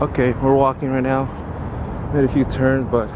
Okay, we're walking right now. Made a few turns, but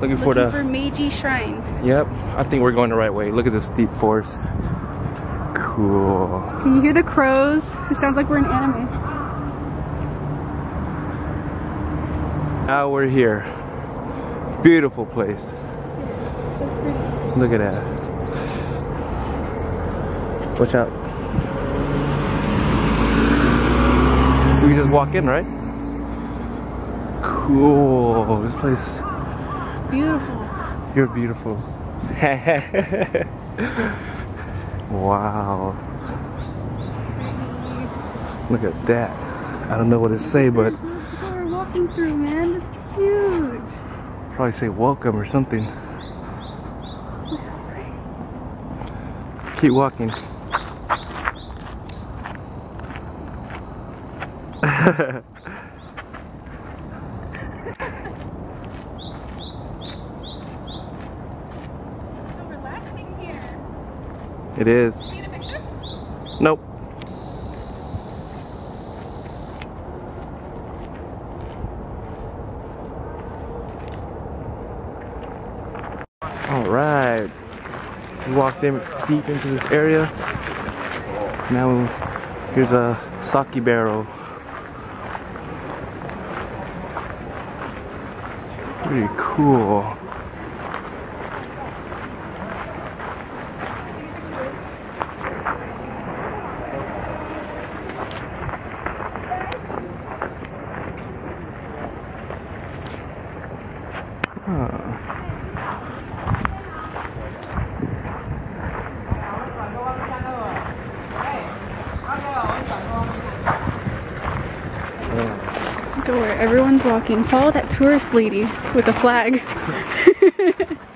looking, for the for Meiji Shrine. Yep, I think we're going the right way. Look at this deep forest. Cool. Can you hear the crows? It sounds like we're in anime. Now we're here. Beautiful place. So. Look at that. Watch out. We can just walk in, right? Cool. This place, It's beautiful. you're beautiful. wow. Look at that. I don't know what to say, but There's more people are walking through, man. This is huge. probably say welcome or something. Keep walking. so relaxing here. It is. See the picture? Nope. All right. We walked in deep into this area. Now here's a sake barrel. Pretty cool. Go where everyone's walking. Follow that tourist lady with a flag.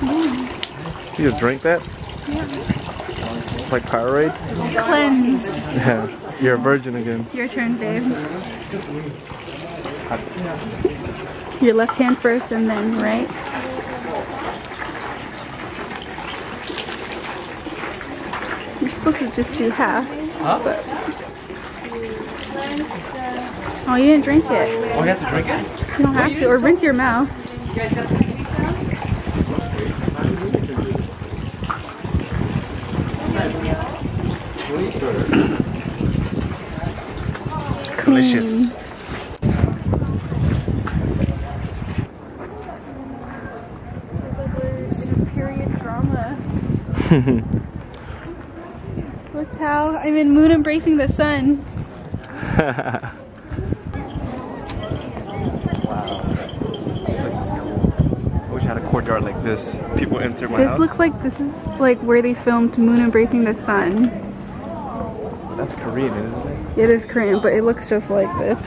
You drink that? Like Powerade? Cleansed. Yeah. You're a virgin again. Your turn, babe. Your left hand first and then right. You're supposed to just do half. But... Oh, you didn't drink it. Oh, you have to drink it? You don't have to. Or rinse your mouth. Delicious. It's like we're in a period drama. Look how I'm in moon embracing the sun. This place is cool. I wish I had a courtyard like this. People enter my This house. looks like this is like where they filmed Moon Embracing the Sun. That's Korean, isn't it? It is Korean, but it looks just like this.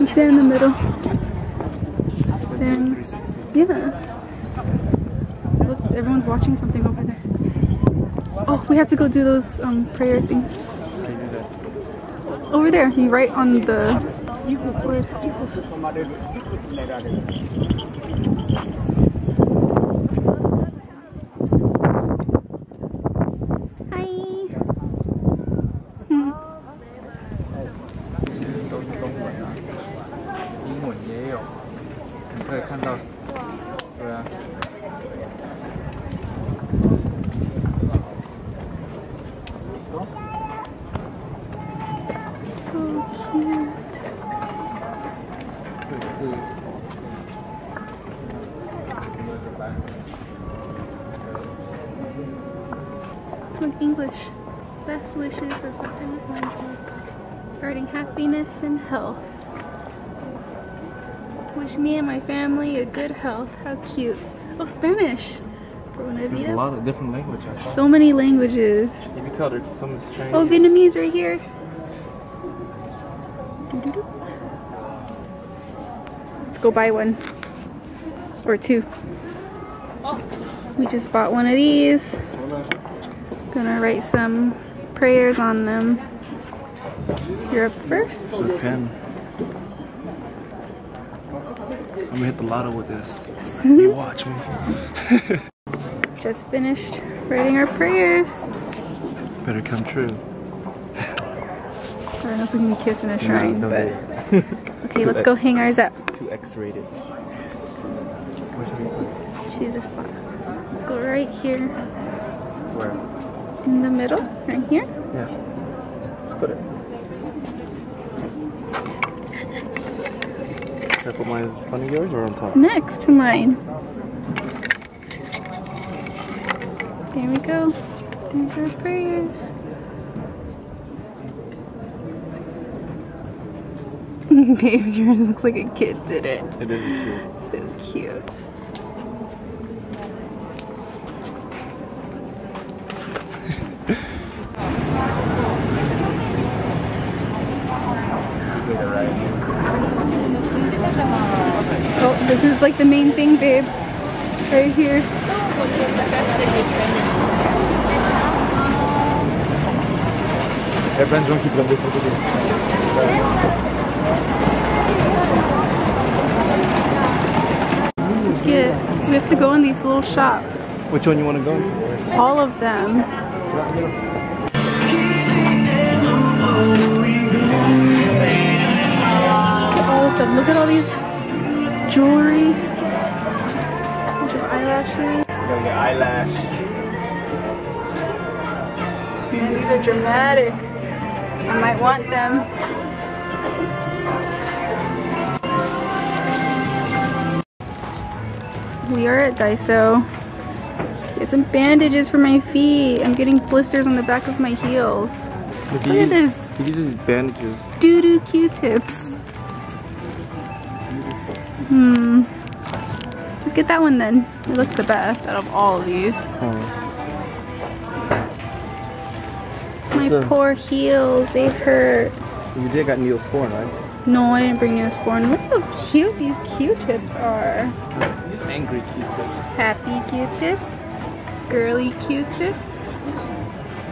You stand in the middle. Stand. Yeah. Look, everyone's watching something over there. Oh, we have to go do those um, prayer things. Can you do that? Over there, you right on the word. Hi. Guarding happiness and health. Wish me and my family a good health. How cute. Oh, Spanish. There's a lot of different languages. So many languages. You can tell there's some is oh, Chinese. Oh, Vietnamese right here. Let's go buy one. Or two. We just bought one of these. Gonna write some prayers on them. You're up first. It's a pen. I'm gonna hit the lotto with this. You watch me. Just finished writing our prayers. Better come true. I don't know if we can kiss in a shrine, no, but no. okay, let's go hang ours up. Too X-rated. Where should we? Choose a spot. Let's go right here Where? in the middle, right here. Yeah. Let's put it. Should I put mine in front of yours or on top? next to mine. There we go. There's our prayers. Babes, yours looks like a kid did it. It is cute. So cute. Oh, this is like the main thing, babe. Right here. É bem João que aprendeu português. Get, we have to go in these little shops. Which one you want to go? All of them. These are dramatic. I might want them. We are at Daiso. Get some bandages for my feet. I'm getting blisters on the back of my heels. Look, at this. He uses bandages. Doo-doo Q-tips. Hmm. Let's get that one then. It looks the best out of all of these. Oh. My poor heels, they hurt. You did got Neosporin, right? No, I didn't bring Neosporin. Look how cute these Q-tips are. Angry Q-tip. Happy Q-tip. Girly Q-tip.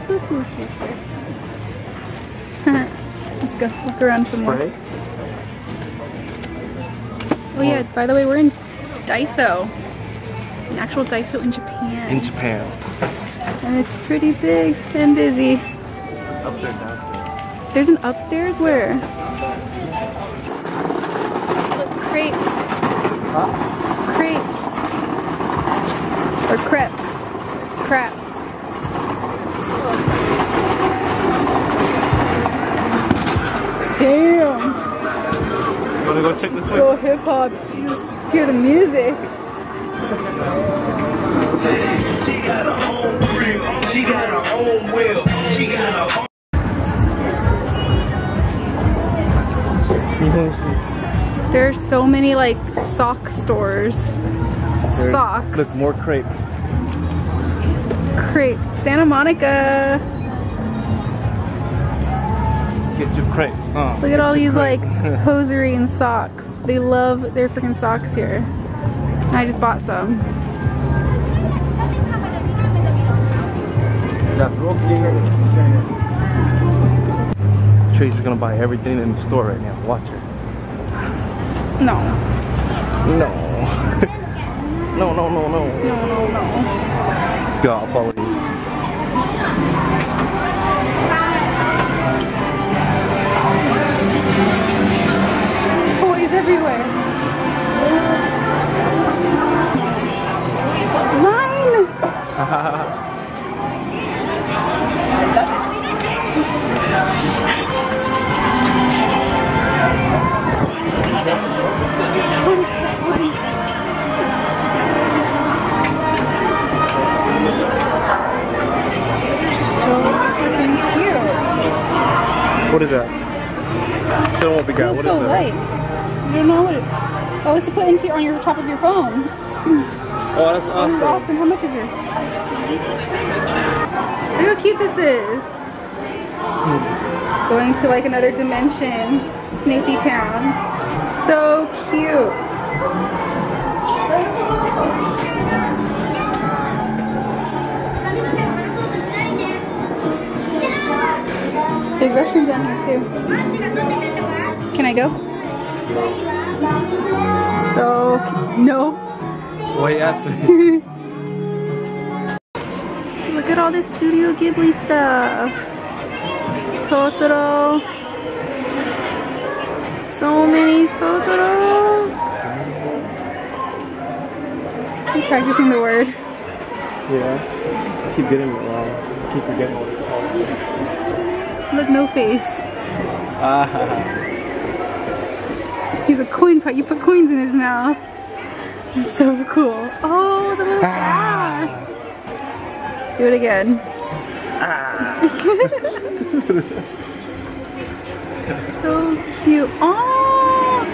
Hoo-hoo Q-tip. Let's go look around some more. Oh yeah, oh. by the way, we're in Daiso. An actual Daiso in Japan. In Japan. and it's pretty big and busy. It's upstairs, downstairs. There's an upstairs where? Look, crepes. Crepes. Or crepes. Craps. Damn. You wanna go check this place? So hip hop. You just hear the music. She got her own grill. She got her own wheel. She got her own. So many like sock stores. There's- Socks. Look, more crepe. Crepe. Santa Monica. Get your crepe. Uh, Look at all these like hosiery and socks. They love their freaking socks here. And I just bought some. Tracy's gonna buy everything in the store right now. Watch her. No. No. no, no, no, no. No, no, no. Go, I'll follow you. Toys everywhere. Mine! Got. feels What so is that? light. I don't know what it. Oh, it's to put into on your top of your phone. Oh, that's this is awesome. How much is this? Look how cute this is. Hmm. Going to like another dimension. Snoopy Town. So cute. There's restroom down here too. Can I go? So, no. Wait, ask me. Look at all this Studio Ghibli stuff. Totoro. So many Totoros. I'm practicing the word. yeah. I keep getting it wrong. I keep forgetting what it's called. Look, no face. Ah. He's a coin pot. You put coins in his mouth. It's so cool. Oh, the little ah. Do it again. so cute. Oh,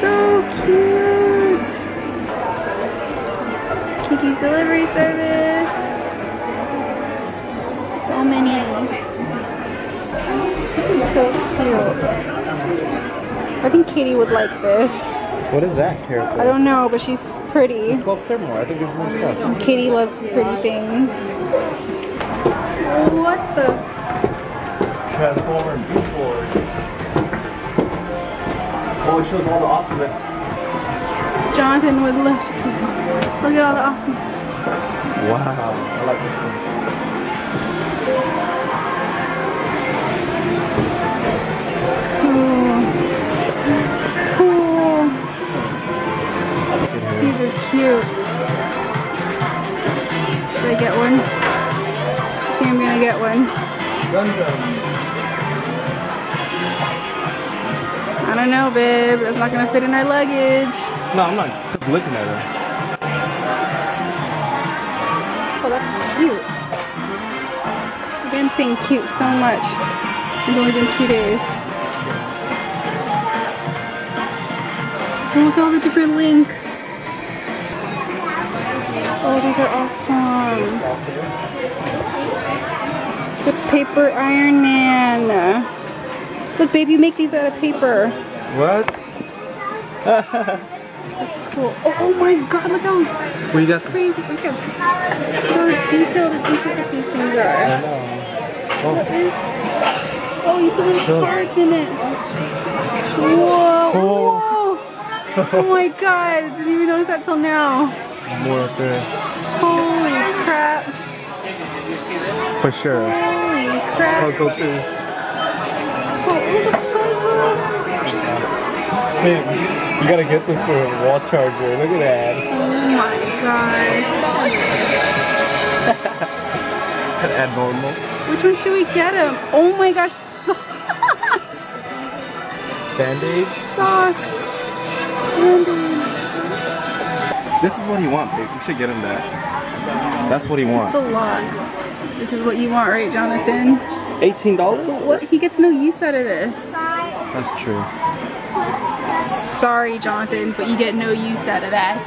so cute. Kiki's delivery service. So many. This is so cute. I think Katie would like this. What is that character? I don't know, but she's pretty. Let's go upstairs more. I think there's more stuff. Katie loves pretty things. What the? Transformer Beast Wars. Oh, it shows all the Optimus. Jonathan would love to see this. Look at all the Optimus. Wow. I like this one. These are cute. Should I get one? I think I'm gonna get one. I don't know, babe. That's not gonna fit in our luggage. No, I'm not looking at her. Oh, that's cute. I'm saying cute so much. It's only been two days. Look at all the different links. Oh, these are awesome. It's a paper Iron Man. Look, babe, you make these out of paper. What? That's cool. Oh, oh my god, look how What you got this? crazy. Look how detailed and intricate these things are. I know. What is? Oh, you put little cards in it. Whoa! Oh. Whoa! Oh my god! Didn't even notice that till now. More up there. Holy crap! For sure. Holy crap! Puzzle too. Look at the puzzle! Man, you gotta get this for a wall charger. Look at that. Oh my gosh! Abnormal. Which one should we get him? Oh my gosh! Band-aids. socks. Candies. This is what he wants, babe. You should get him that. That's what he It's wants. a lot. This is what you want, right, Jonathan? $18? What? He gets no use out of this. That's true. Sorry, Jonathan, but you get no use out of that.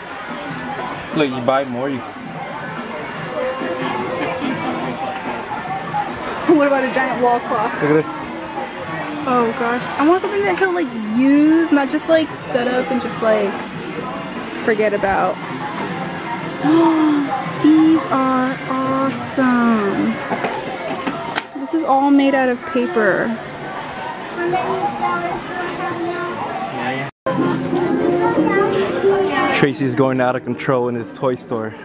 Look, you buy more, you What about a giant wall clock? look at this. Oh gosh. I want something that he'll like use, not just like set up and just like forget about. These are awesome. This is all made out of paper. Tracy's going out of control in his toy store.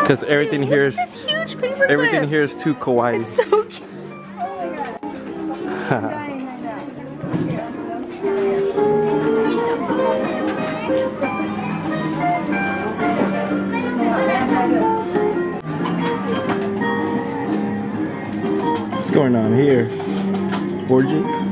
Because everything Look here is this huge paper everything clip. here is too kawaii. So cute. Oh What's going on here? Orgy?